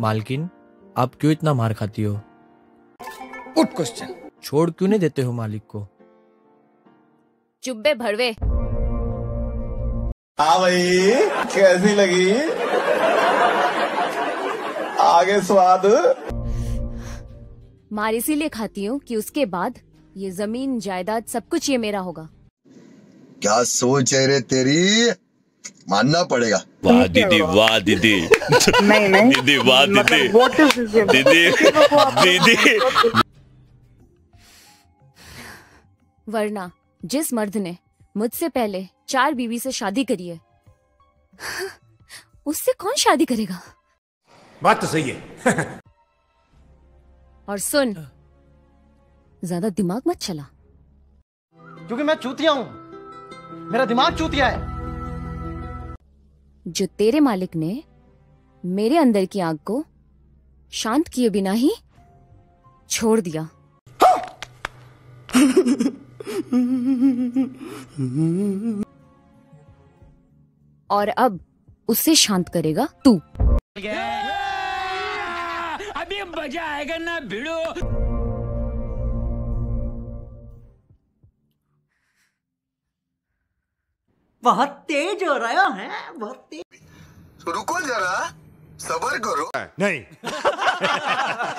मालकिन आप क्यों इतना मार खाती हो? गुड क्वेश्चन छोड़ क्यों नहीं देते हो मालिक को? चुब्बे भड़वे हाँ भाई कैसी लगी? आगे स्वाद। मार इसीलिए खाती हूँ कि उसके बाद ये ज़मीन जायदाद सब कुछ ये मेरा होगा। क्या सोच है रे तेरी? मानना पड़ेगा। वाह दीदी वाह। दीदी। नहीं नहीं। दीदी वाह दीदी। मतलब game? दीदी दीदी। वरना जिस मर्द ने मुझसे पहले चार बीवी से शादी करी है उससे कौन शादी करेगा? बात तो सही है। और सुन ज़्यादा दिमाग मत चला। क्योंकि मैं चूतिया हूँ। मेरा दिमाग चूतिया है। जो तेरे मालिक ने मेरे अंदर की आग को शांत किए बिना ही छोड़ दिया। और अब उसे शांत करेगा तू। अभी मज़ा आएगा ना भिड़ो। बहुत तेज हो रहा है बहुत तेज। तो रुको जरा सबर करो। नहीं।